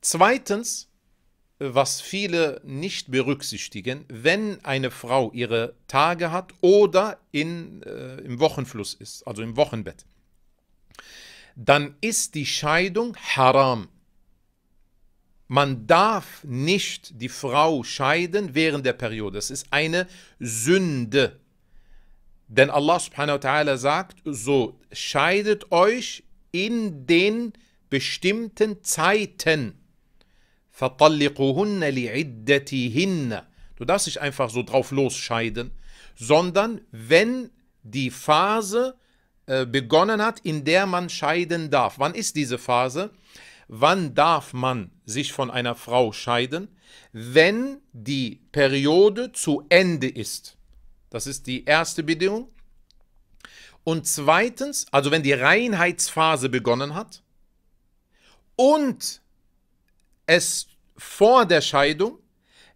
Zweitens, was viele nicht berücksichtigen, wenn eine Frau ihre Tage hat oder in, äh, im Wochenfluss ist, also im Wochenbett, dann ist die Scheidung haram. Man darf nicht die Frau scheiden während der Periode. Das ist eine Sünde. Denn Allah subhanahu wa ta'ala sagt, so scheidet euch in den bestimmten Zeiten. فَطَلِّقُهُنَّ لِعِدَّتِهِنَّ Du darfst nicht einfach so drauf losscheiden, sondern wenn die Phase äh, begonnen hat, in der man scheiden darf. Wann ist diese Phase? Wann darf man sich von einer Frau scheiden? Wenn die Periode zu Ende ist. Das ist die erste Bedingung. Und zweitens, also wenn die Reinheitsphase begonnen hat und es vor der Scheidung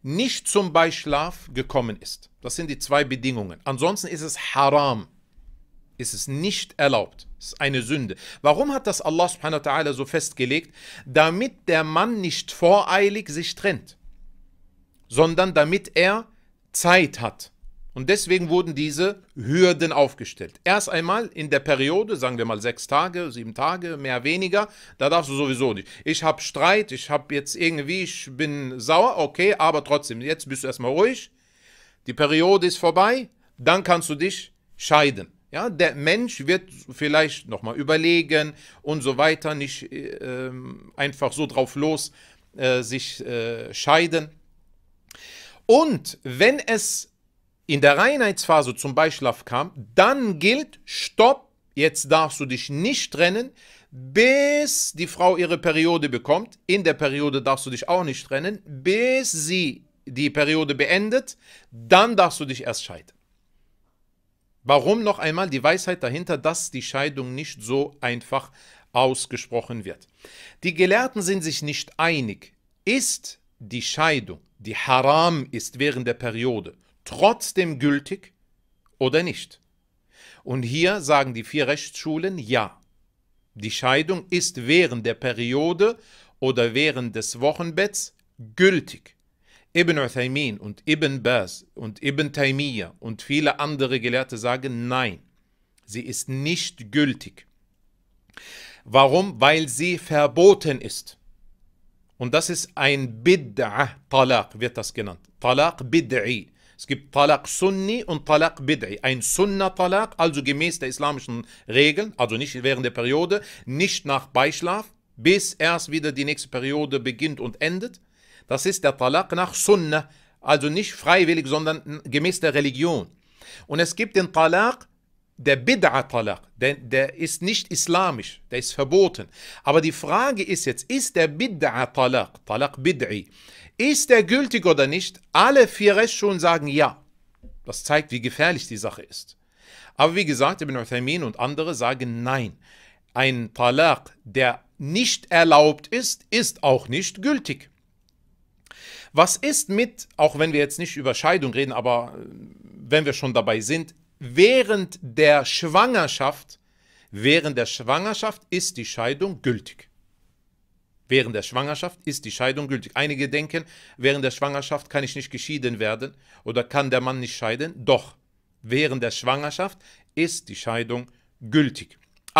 nicht zum Beischlaf gekommen ist. Das sind die zwei Bedingungen. Ansonsten ist es haram. Ist es nicht erlaubt. Ist eine Sünde. Warum hat das Allah subhanahu wa ta'ala so festgelegt? Damit der Mann nicht voreilig sich trennt, sondern damit er Zeit hat. Und deswegen wurden diese Hürden aufgestellt. Erst einmal in der Periode, sagen wir mal sechs Tage, sieben Tage, mehr, weniger, da darfst du sowieso nicht. Ich habe Streit, ich habe jetzt irgendwie, ich bin sauer, okay, aber trotzdem, jetzt bist du erstmal ruhig. Die Periode ist vorbei, dann kannst du dich scheiden. Ja, der Mensch wird vielleicht nochmal überlegen und so weiter, nicht äh, einfach so drauf los äh, sich äh, scheiden. Und wenn es in der Reinheitsphase zum Beischlaf kam, dann gilt, stopp, jetzt darfst du dich nicht trennen, bis die Frau ihre Periode bekommt. In der Periode darfst du dich auch nicht trennen, bis sie die Periode beendet, dann darfst du dich erst scheiden. Warum noch einmal die Weisheit dahinter, dass die Scheidung nicht so einfach ausgesprochen wird. Die Gelehrten sind sich nicht einig. Ist die Scheidung, die haram ist während der Periode, trotzdem gültig oder nicht? Und hier sagen die vier Rechtsschulen ja. Die Scheidung ist während der Periode oder während des Wochenbetts gültig. Ibn Uthaymin und Ibn Baz und Ibn Taymiyyah und viele andere Gelehrte sagen nein, sie ist nicht gültig. Warum? Weil sie verboten ist. Und das ist ein Bid'ah Talaq, wird das genannt. Talaq Bid'i. Es gibt Talaq Sunni und Talaq Bid'i. Ein Sunna Talaq, also gemäß der islamischen Regeln, also nicht während der Periode, nicht nach Beischlaf, bis erst wieder die nächste Periode beginnt und endet. Das ist der Talaq nach Sunna, also nicht freiwillig, sondern gemäß der Religion. Und es gibt den Talaq, der Bid'a Talaq, der, der ist nicht islamisch, der ist verboten. Aber die Frage ist jetzt, ist der Bid'a Talaq, Bid'i, ist der gültig oder nicht? Alle vier Rechtsschulen sagen ja. Das zeigt, wie gefährlich die Sache ist. Aber wie gesagt, Ibn Uthaymin und andere sagen nein. Ein Talaq, der nicht erlaubt ist, ist auch nicht gültig. Was ist mit, auch wenn wir jetzt nicht über Scheidung reden, aber äh, wenn wir schon dabei sind, während der Schwangerschaft, während der Schwangerschaft ist die Scheidung gültig. Während der Schwangerschaft ist die Scheidung gültig. Einige denken, während der Schwangerschaft kann ich nicht geschieden werden oder kann der Mann nicht scheiden. Doch, während der Schwangerschaft ist die Scheidung gültig.